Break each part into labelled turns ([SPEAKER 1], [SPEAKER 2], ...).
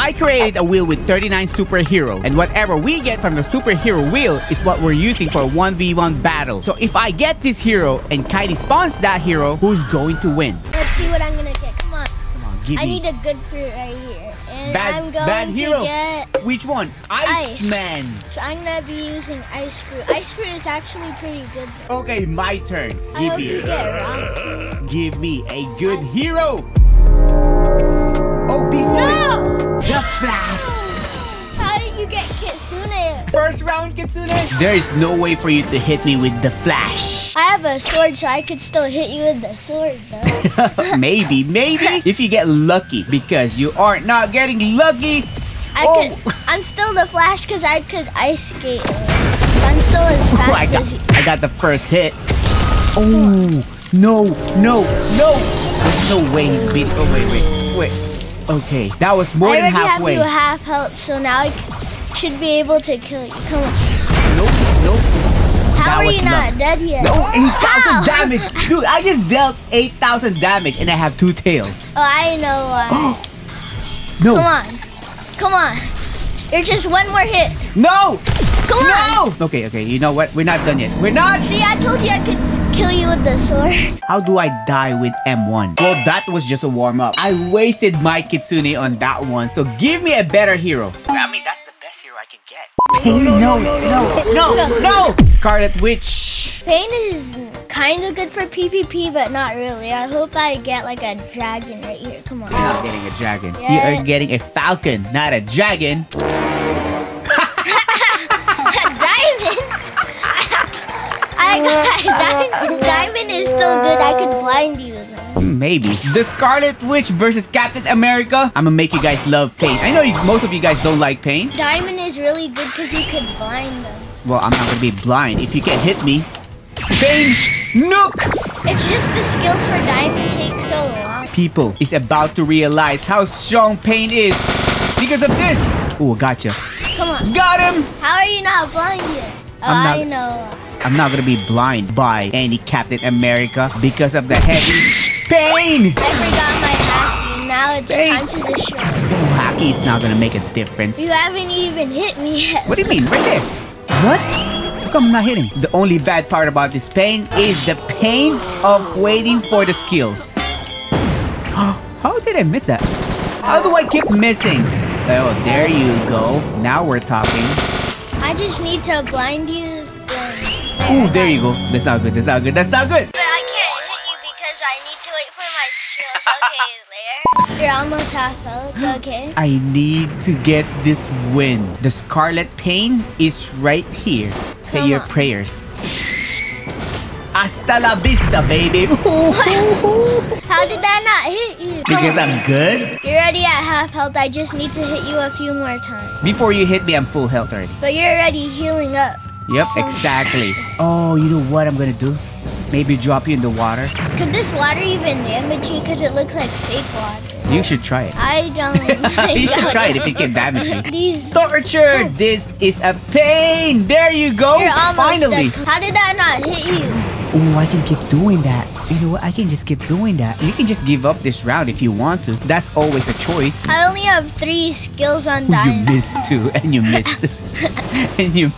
[SPEAKER 1] I created a wheel with 39 superhero, and whatever we get from the superhero wheel is what we're using for a 1v1 battle. So if I get this hero and Kaidi spawns that hero, who's going to win?
[SPEAKER 2] Let's see what I'm gonna get. Come on.
[SPEAKER 1] Come on, give
[SPEAKER 2] I
[SPEAKER 1] me
[SPEAKER 2] need a good fruit right here. And
[SPEAKER 1] bad,
[SPEAKER 2] I'm going
[SPEAKER 1] bad
[SPEAKER 2] to get
[SPEAKER 1] Which one?
[SPEAKER 2] Ice.
[SPEAKER 1] Man.
[SPEAKER 2] so I'm gonna be using ice fruit. Ice fruit is actually pretty good though.
[SPEAKER 1] Okay, my turn.
[SPEAKER 2] I
[SPEAKER 1] Give
[SPEAKER 2] hope you
[SPEAKER 1] me,
[SPEAKER 2] get rock.
[SPEAKER 1] give me a good hero. There is no way for you to hit me with the Flash.
[SPEAKER 2] I have a sword, so I could still hit you with the sword though.
[SPEAKER 1] maybe, maybe if you get lucky because you are not getting lucky.
[SPEAKER 2] I
[SPEAKER 1] Oh.
[SPEAKER 2] could. I'm still the Flash because I could ice skate. I'm still as
[SPEAKER 1] Oh, I
[SPEAKER 2] fast
[SPEAKER 1] got,
[SPEAKER 2] as you.
[SPEAKER 1] I got the first hit. Oh no, no, no! There's no way he beat. Oh wait, wait, wait. Okay, that was more
[SPEAKER 2] I
[SPEAKER 1] than
[SPEAKER 2] already have you half health, so now I should be able to kill you. Come on.
[SPEAKER 1] Nope, nope.
[SPEAKER 2] How
[SPEAKER 1] That
[SPEAKER 2] are you not dead yet?
[SPEAKER 1] No, 8,000
[SPEAKER 2] How?
[SPEAKER 1] damage! Dude, I just dealt 8,000 damage and I have two tails.
[SPEAKER 2] Oh, I know why.
[SPEAKER 1] Uh, no,
[SPEAKER 2] Come on. Come on. You're just one more hit.
[SPEAKER 1] no,
[SPEAKER 2] Come on.
[SPEAKER 1] no! Okay, okay, you know what? We're not done yet. We're not!
[SPEAKER 2] See, I told you I could kill you with the sword.
[SPEAKER 1] How do I die with M1? Well, that was just a warm-up. I wasted my Kitsune on that one, so give me a better hero. I mean, that's the best hero I can get. Pain, no, no, no, no, no! Scarlet Witch.
[SPEAKER 2] Pain is kind of good for PvP, but not really. I hope I get like a dragon right here. Come on.
[SPEAKER 1] You're not getting a dragon. You are getting a falcon, not a dragon.
[SPEAKER 2] I got diamond. Diamond is still good. I could blind you.
[SPEAKER 1] Maybe. The Scarlet Witch versus Captain America. I'm gonna make you guys love Pain. I know you, most of you guys don't like Pain.
[SPEAKER 2] Diamond is really good because you could blind them.
[SPEAKER 1] Well, I'm not gonna be blind. If you can't hit me, Pain, Nook!
[SPEAKER 2] It's just the skills for diamond take so long.
[SPEAKER 1] People is about to realize how strong Pain is because of this. Oh, gotcha.
[SPEAKER 2] Come on.
[SPEAKER 1] Got him!
[SPEAKER 2] How are you not blind yet? Oh,
[SPEAKER 1] I'm not-
[SPEAKER 2] I know.
[SPEAKER 1] I'm not gonna be blind by any Captain America because of the heavy Pain!
[SPEAKER 2] I forgot my Haki. Now it's
[SPEAKER 1] Hey.
[SPEAKER 2] time to destroy.
[SPEAKER 1] Haki is not gonna make a difference.
[SPEAKER 2] You haven't even hit me yet.
[SPEAKER 1] What do you mean? Right there. What? How come I'm not hitting? The only bad part about this pain is the pain of waiting for the skills. How did I miss that? How do I keep missing? Oh, there you go. Now we're talking.
[SPEAKER 2] I just need to blind you. Then
[SPEAKER 1] Ooh, there you go. That's not good. That's not good. That's not good.
[SPEAKER 2] But I can't hit you because I need to wait for my skills. Okay, there. You're almost half health. Okay.
[SPEAKER 1] I need to get this win. The Scarlet Pain is right here. Say
[SPEAKER 2] Come
[SPEAKER 1] your
[SPEAKER 2] on.
[SPEAKER 1] prayers. Hasta la vista, baby.
[SPEAKER 2] How did that not hit you?
[SPEAKER 1] Because. I'm good.
[SPEAKER 2] You're already at half health. I just need to hit you a few more times.
[SPEAKER 1] Before you hit me, I'm full health already.
[SPEAKER 2] But you're already healing up.
[SPEAKER 1] Yep,
[SPEAKER 2] So-
[SPEAKER 1] exactly. Oh, you know what I'm gonna do? Maybe drop you in the water.
[SPEAKER 2] Could this water even damage you? Because it looks like fake water.
[SPEAKER 1] You should try it.
[SPEAKER 2] I don't.
[SPEAKER 1] you should try it if it can damage you.
[SPEAKER 2] These.
[SPEAKER 1] Torture! Oh. This is a pain! There you go!
[SPEAKER 2] You're almost
[SPEAKER 1] Finally!
[SPEAKER 2] dead. How did that not hit you?
[SPEAKER 1] Oh, I can keep doing that. You know what? I can just keep doing that. You can just give up this round if you want to. That's always a choice.
[SPEAKER 2] I only have three skills on
[SPEAKER 1] Oh, you missed two, and you missed. and you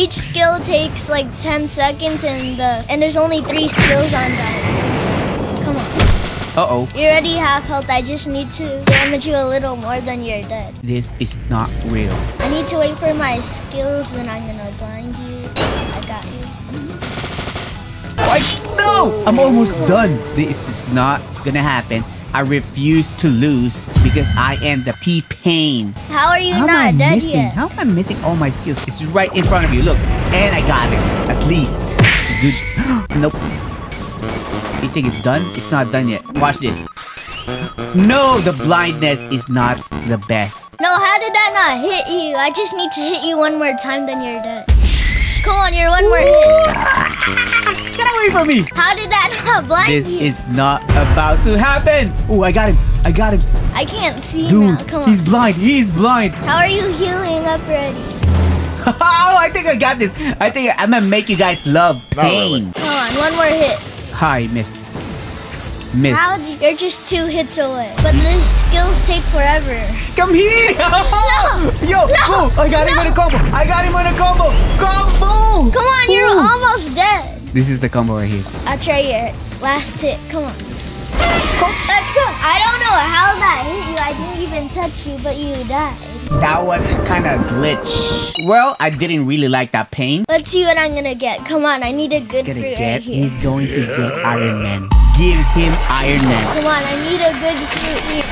[SPEAKER 2] Each skill takes like 10 seconds, and the and there's only three skills on diamond. Come on.
[SPEAKER 1] Uh oh.
[SPEAKER 2] You're already half health. I just need to damage you a little more than you're dead.
[SPEAKER 1] This is not real.
[SPEAKER 2] I need to wait for my skills, then I'm gonna blind you. I got you.
[SPEAKER 1] Why? No! I'm almost done. This is not gonna happen. I refuse to lose because I am the T-Pain.
[SPEAKER 2] How are you
[SPEAKER 1] How am I
[SPEAKER 2] not dead
[SPEAKER 1] missing?
[SPEAKER 2] yet?
[SPEAKER 1] How am I missing all my skills? It's right in front of you. Look. And I got it. At least. Dude. nope. You think it's done? It's not done yet. Watch this. No, the blindness is not the best.
[SPEAKER 2] No, how did that not hit you? I just need to hit you one more time, then you're dead. Come on, you're one more hit.
[SPEAKER 1] Get away from me!
[SPEAKER 2] How did that not blind
[SPEAKER 1] This
[SPEAKER 2] you?
[SPEAKER 1] is not about to happen. Oh, I got him. I got him.
[SPEAKER 2] I can't see
[SPEAKER 1] Dude,
[SPEAKER 2] now. Come
[SPEAKER 1] he's blind. He's blind.
[SPEAKER 2] How are you healing up already?
[SPEAKER 1] oh, I think I got this. I think I'm gonna make you guys love pain.
[SPEAKER 2] Come on, one more hit.
[SPEAKER 1] Hi, missed. Miss.
[SPEAKER 2] How do you're just two hits away. But these skills take forever.
[SPEAKER 1] Come here! Yo,
[SPEAKER 2] No!
[SPEAKER 1] I got him
[SPEAKER 2] No!
[SPEAKER 1] on a combo. I got him on a combo. Combo!
[SPEAKER 2] Come on, you're
[SPEAKER 1] Ooh.
[SPEAKER 2] almost dead.
[SPEAKER 1] This is the combo right here.
[SPEAKER 2] I'll try your last hit. Come on. Let's go. I don't know how that hit you. I didn't even touch you, but you died.
[SPEAKER 1] That was kind of glitch. Well, I didn't really like that pain.
[SPEAKER 2] Let's see what I'm gonna get. Come on, I need a good
[SPEAKER 1] Gonna
[SPEAKER 2] fruit
[SPEAKER 1] get,
[SPEAKER 2] right here.
[SPEAKER 1] he's going to get Iron Man. Give him Iron Man.
[SPEAKER 2] Come on, I need a good here.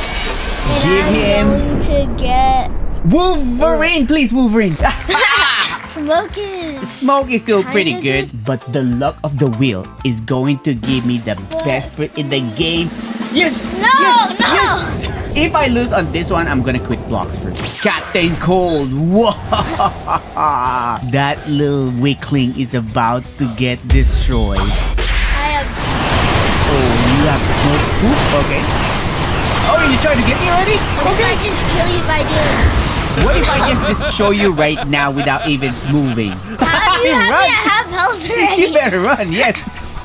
[SPEAKER 2] And
[SPEAKER 1] Give
[SPEAKER 2] I'm
[SPEAKER 1] him-
[SPEAKER 2] going to get
[SPEAKER 1] Wolverine, please, Wolverine.
[SPEAKER 2] smoke is
[SPEAKER 1] Smoke is still pretty
[SPEAKER 2] Kinda
[SPEAKER 1] good, but the luck of the wheel is going to give me the best fruit in the game. Yes!
[SPEAKER 2] No,
[SPEAKER 1] yes,
[SPEAKER 2] no.
[SPEAKER 1] yes! If I lose on this one, I'm gonna quit Blox Fruit. Captain Cold! Whoa! that little weakling is about to get destroyed.
[SPEAKER 2] Have
[SPEAKER 1] Oh, you have smoke poop? Okay. Oh, you trying to get me already?
[SPEAKER 2] What if I just kill you by doing
[SPEAKER 1] What if I just destroy you right now without even moving?
[SPEAKER 2] How do you have
[SPEAKER 1] Run.
[SPEAKER 2] half health
[SPEAKER 1] you better run, yes.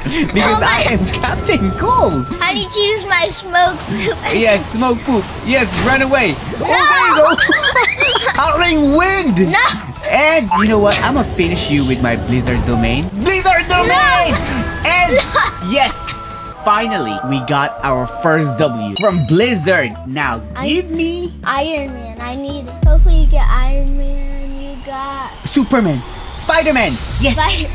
[SPEAKER 1] Because
[SPEAKER 2] Oh
[SPEAKER 1] I am Captain Cold.
[SPEAKER 2] I need to use my smoke poop.
[SPEAKER 1] Yes, smoke poop. Yes, run away. Oh, there you go. Howling wind.
[SPEAKER 2] No!
[SPEAKER 1] And you know what? I'm gonna finish you with my Blizzard domain. Blizzard domain! And yes, finally, we got our first W from Blizzard. Now,
[SPEAKER 2] I-
[SPEAKER 1] give me
[SPEAKER 2] Iron Man, I need it. Hopefully you get Iron Man, you got...
[SPEAKER 1] Superman, Spider-Man. Yes.
[SPEAKER 2] Spider-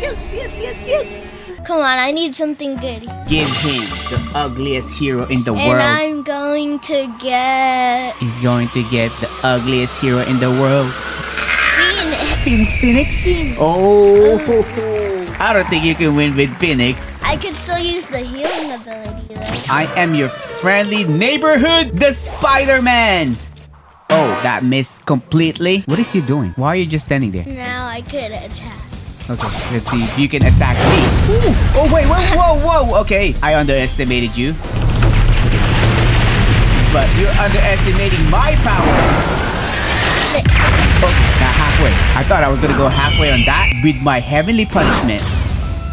[SPEAKER 1] yes, yes, yes, yes.
[SPEAKER 2] Come on, I need something good.
[SPEAKER 1] Give him the ugliest hero in the
[SPEAKER 2] And
[SPEAKER 1] world.
[SPEAKER 2] I'm going to get...
[SPEAKER 1] He's going to get the ugliest hero in the world.
[SPEAKER 2] Phoenix.
[SPEAKER 1] Phoenix, Phoenix. Oh, uh-huh. I don't think you can win with Phoenix.
[SPEAKER 2] I could still use the healing ability though.
[SPEAKER 1] I am your friendly neighborhood, the Spider-Man. Oh, that missed completely. What is he doing? Why are you just standing there?
[SPEAKER 2] Now I could attack.
[SPEAKER 1] Okay, let's see if you can attack me. Ooh, oh wait, whoa, whoa, whoa. Okay, I underestimated you. But you're underestimating my power. Oh, not halfway. I thought I was gonna go halfway on that. With my heavenly punishment,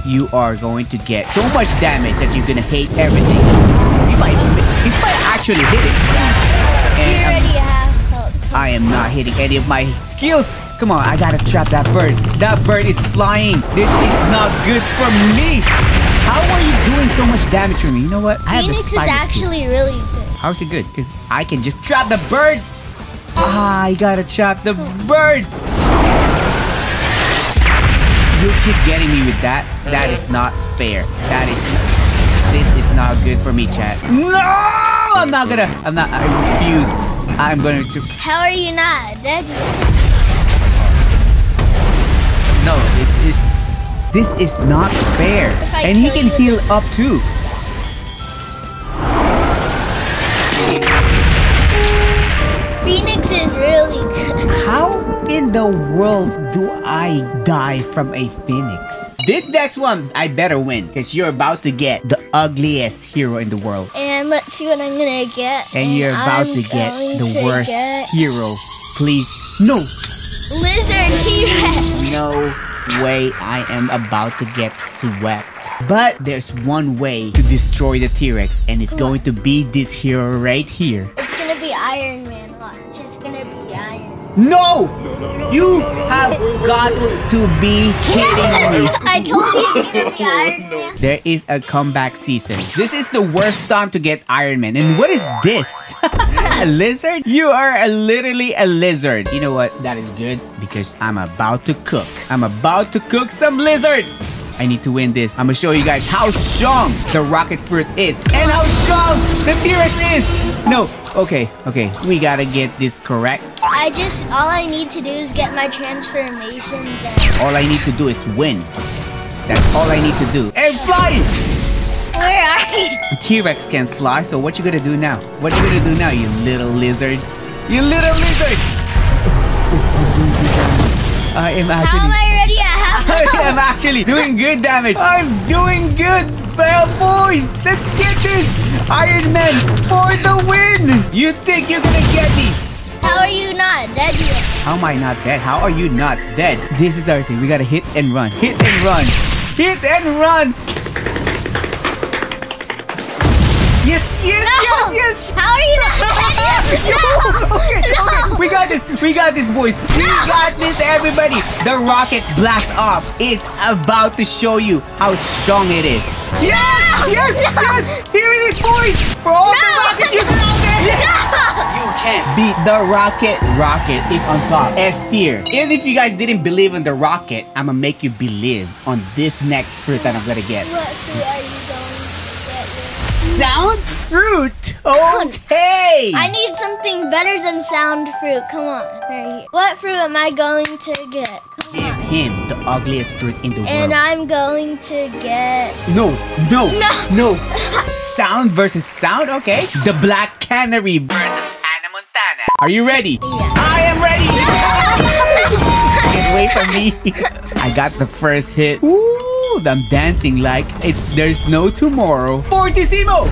[SPEAKER 1] you are going to get so much damage that you're gonna hate everything. If I, if I actually hit it,
[SPEAKER 2] You
[SPEAKER 1] and I'm-
[SPEAKER 2] have.
[SPEAKER 1] I am not hitting any of my skills. Come on, I gotta trap that bird. That bird is flying. This is not good for me. How are you doing so much damage for me? You know what? I
[SPEAKER 2] Phoenix is
[SPEAKER 1] spider skill.
[SPEAKER 2] actually really good.
[SPEAKER 1] How is it good? Because I can just trap the bird. Ah, I gotta trap the bird. You keep getting me with that. That is not fair. That is. This is not good for me, chat. No, I'm not gonna. I'm not. I refuse. I'm going to.
[SPEAKER 2] How are you not dead?
[SPEAKER 1] No, this is. This is not fair. And he can heal up too. In the world do I die from a phoenix? This next one, I better win because you're about to get the ugliest hero in the world.
[SPEAKER 2] And let's see what I'm gonna get.
[SPEAKER 1] And you're about
[SPEAKER 2] I'm
[SPEAKER 1] to get the
[SPEAKER 2] to
[SPEAKER 1] worst
[SPEAKER 2] get
[SPEAKER 1] hero. Please. No.
[SPEAKER 2] Lizard T-Rex.
[SPEAKER 1] No way I am about to get swept. But there's one way to destroy the T-Rex and it's going to be this hero right here.
[SPEAKER 2] It's gonna be Iron Man.
[SPEAKER 1] No! You have got to be kidding me.
[SPEAKER 2] I told you it's gonna oh, Iron Man.
[SPEAKER 1] There is a comeback season. This is the worst time to get Iron Man. And what is this? a lizard? You are a, literally a lizard. You know what? That is good because I'm about to cook. I'm about to cook some lizard. I need to win this. I'm gonna show you guys how strong the rocket fruit is and how strong the T-Rex is. No, okay, okay. We gotta get this correct.
[SPEAKER 2] I just all I need to do is get my transformation done.
[SPEAKER 1] All I need to do is win. That's all I need to do. And fly!
[SPEAKER 2] Where are you?
[SPEAKER 1] T-Rex can't fly, so what you gonna do now? What you gonna do now, you little lizard? You little lizard! I am actually...
[SPEAKER 2] How am. I already at half
[SPEAKER 1] I am actually doing good damage. I'm doing good, well, boys. Let's get this. Iron Man for the win. You think you're gonna get me?
[SPEAKER 2] How are you not dead yet?
[SPEAKER 1] How am I not dead? How are you not dead? This is our thing. We gotta hit and run. Hit and run. Hit and run. Yes, yes,
[SPEAKER 2] No!
[SPEAKER 1] yes, yes.
[SPEAKER 2] How are you not dead yet? No!
[SPEAKER 1] okay,
[SPEAKER 2] no!
[SPEAKER 1] okay. We got this. We got this, boys. We got this, everybody. The rocket blast off is about to show you how strong it is. Yes, yes,
[SPEAKER 2] No!
[SPEAKER 1] yes. Here it is, boys. For all the
[SPEAKER 2] No!
[SPEAKER 1] rocket users there. You can't beat the rocket. Rocket is on top. S tier. Even if you guys didn't believe in the rocket, I'ma make you believe on this next fruit that I'm gonna get.
[SPEAKER 2] What fruit are you going to get?
[SPEAKER 1] Sound fruit. Okay.
[SPEAKER 2] I need something better than sound fruit. Come on, right here. What fruit am I going to get? Come
[SPEAKER 1] Give
[SPEAKER 2] on.
[SPEAKER 1] him the ugliest fruit in the
[SPEAKER 2] And
[SPEAKER 1] world.
[SPEAKER 2] And I'm going to get.
[SPEAKER 1] No, no,
[SPEAKER 2] No.
[SPEAKER 1] no. sound versus sound, okay? The Black Canary versus Hannah Montana. Are you ready?
[SPEAKER 2] Yeah.
[SPEAKER 1] I am ready. Get away from me. I got the first hit. Ooh, I'm dancing like it, there's no tomorrow. Fortissimo!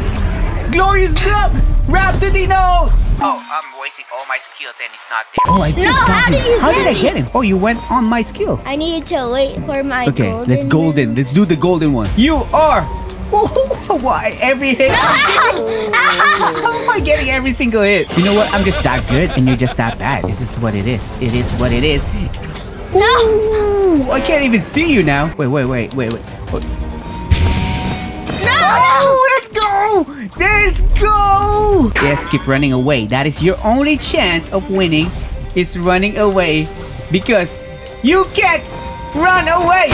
[SPEAKER 1] Glorious dub! Rhapsody note! Oh, I'm wasting all my skills and it's not there. Oh, I
[SPEAKER 2] No, how did you
[SPEAKER 1] How
[SPEAKER 2] get
[SPEAKER 1] did I
[SPEAKER 2] me?
[SPEAKER 1] hit him? Oh, you went on my skill.
[SPEAKER 2] I need to wait for my
[SPEAKER 1] Okay,
[SPEAKER 2] golden.
[SPEAKER 1] let's golden. Let's do the golden one. You are. Why every hit?
[SPEAKER 2] Ow!
[SPEAKER 1] How am I getting every single hit? You know what? I'm just that good, and you're just that bad. This is what it is. It is what it is.
[SPEAKER 2] No!
[SPEAKER 1] Ooh, I can't even see you now. Wait, wait, wait, wait, wait.
[SPEAKER 2] No!
[SPEAKER 1] oh, let's go! Let's go! Yes, keep running away. That is your only chance of winning. Is running away because you can't run away.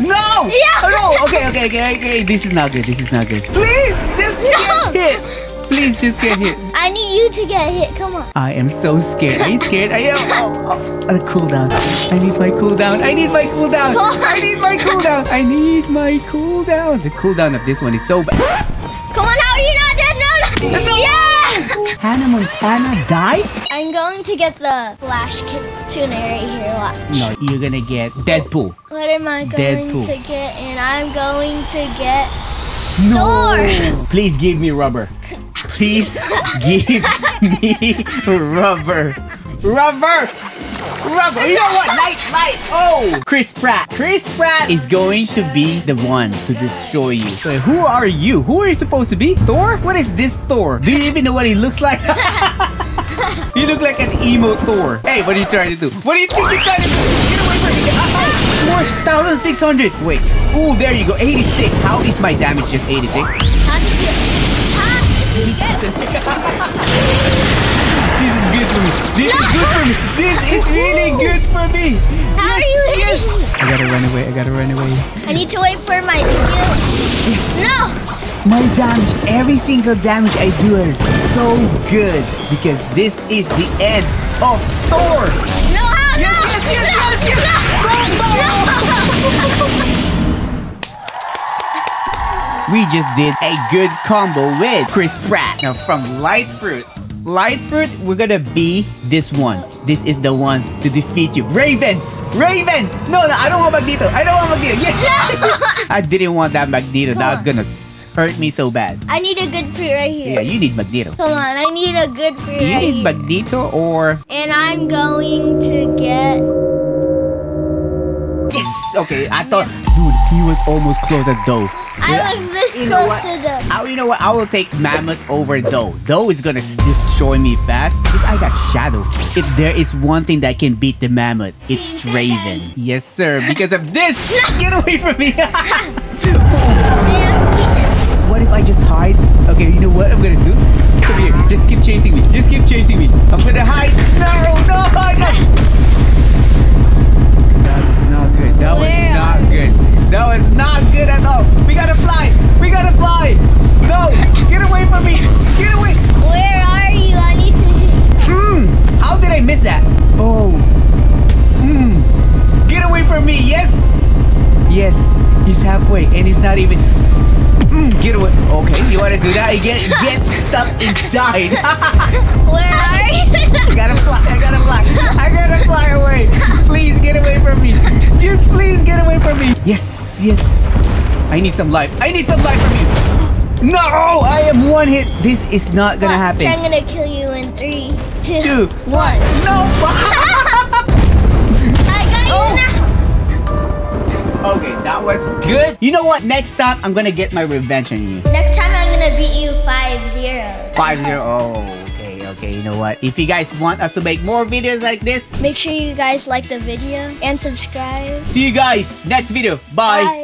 [SPEAKER 1] No!
[SPEAKER 2] Yeah.
[SPEAKER 1] Oh, no! Okay, okay, okay, okay. This is not good. This is not good. Please, just
[SPEAKER 2] No.
[SPEAKER 1] get hit. Please, just get hit.
[SPEAKER 2] I need you to get hit. Come on.
[SPEAKER 1] I am so scared. Are you scared? I am. Oh, oh, uh, a cooldown. I need my cooldown. I need my cooldown. I need my cooldown. I need my cooldown. The cooldown of this one is so bad.
[SPEAKER 2] Come on, how are you not dead? No, no.
[SPEAKER 1] No.
[SPEAKER 2] Yeah!
[SPEAKER 1] Hannah Montana died?
[SPEAKER 2] I'm going to get the Flash Kitsune right here. Watch.
[SPEAKER 1] No, you're gonna get Deadpool.
[SPEAKER 2] What am I going
[SPEAKER 1] Deadpool.
[SPEAKER 2] to get? And I'm going to get
[SPEAKER 1] No!
[SPEAKER 2] Thor.
[SPEAKER 1] Please give me rubber. Please give me rubber. Rubber! Rubber! You know what? Light, light! Oh! Chris Pratt. Chris Pratt is going to be the one to destroy you. Wait, who are you? Who are you supposed to be? Thor? What is this Thor? Do you even know what he looks like? you look like an emo Thor. Hey, what are you trying to do? What do you think you're trying to do? Get away from me! Ah, 4,600! Wait. Ooh, there you go. 86. How is my damage just 86? For me. This is good for me. This is really good for me.
[SPEAKER 2] How are you
[SPEAKER 1] Yes.
[SPEAKER 2] hitting?
[SPEAKER 1] I gotta run away. I gotta run away.
[SPEAKER 2] I need to wait for my skill. No!
[SPEAKER 1] My damage, every single damage I do are so good because this is the end of Thor.
[SPEAKER 2] No! How?
[SPEAKER 1] Yes,
[SPEAKER 2] no!
[SPEAKER 1] yes, yes,
[SPEAKER 2] no!
[SPEAKER 1] yes, yes.
[SPEAKER 2] No!
[SPEAKER 1] We just did a good combo with Chris Pratt. Now from Light Fruit. Light Fruit, we're gonna be this one. This is the one to defeat you. Raven! Raven! No, no, I don't want Magneto. I don't want Magneto. Yes! I didn't want that Magneto.
[SPEAKER 2] Come
[SPEAKER 1] That's
[SPEAKER 2] on.
[SPEAKER 1] gonna hurt me so bad.
[SPEAKER 2] I need a good fruit right here.
[SPEAKER 1] Yeah, you need Magneto.
[SPEAKER 2] Come on, I need a good fruit
[SPEAKER 1] Do you
[SPEAKER 2] right
[SPEAKER 1] need
[SPEAKER 2] here.
[SPEAKER 1] Magneto or...
[SPEAKER 2] and I'm going to get.
[SPEAKER 1] Yes! Okay, I thought... Dude, he was almost close at Dough.
[SPEAKER 2] I was this
[SPEAKER 1] You
[SPEAKER 2] close to the.
[SPEAKER 1] I, you know what? I will take Mammoth over Dough. Dough is gonna destroy me fast because I got Shadow. Flame. If there is one thing that can beat the Mammoth, it's Raven. Yes, sir. Because of this, get away from me. What if I just hide? Okay, you know what I'm gonna do? Come here. Just keep chasing me. Just keep chasing me. I'm gonna hide. No, no, no. That was not good. That was not good. That was not good at all. We gotta fly. We gotta fly. No, get away from me. Get away.
[SPEAKER 2] Where are you? I need to hit.
[SPEAKER 1] Mm, how did I miss that? Oh. Mm. Get away from me. Yes. Yes. He's halfway and he's not even. Mm, get away. Okay, you want to do that? You get get stuck inside.
[SPEAKER 2] Where are you?
[SPEAKER 1] I gotta fly. I gotta fly. I gotta fly away. Please get away from me. Just please get away from me. Yes. Yes. I need some life. I need some life from you. No, I am one hit. This is not gonna happen.
[SPEAKER 2] I'm gonna kill you in three, two,
[SPEAKER 1] Two.
[SPEAKER 2] one.
[SPEAKER 1] No. Okay, that was good. You know what? Next time, I'm gonna get my revenge on you.
[SPEAKER 2] Next time I'm gonna beat you 5-0.
[SPEAKER 1] 5-0. Oh, okay, okay. You know what? If you guys want us to make more videos like this,
[SPEAKER 2] Make sure you guys like the video and subscribe.
[SPEAKER 1] see you guys next video. Bye.
[SPEAKER 2] Bye.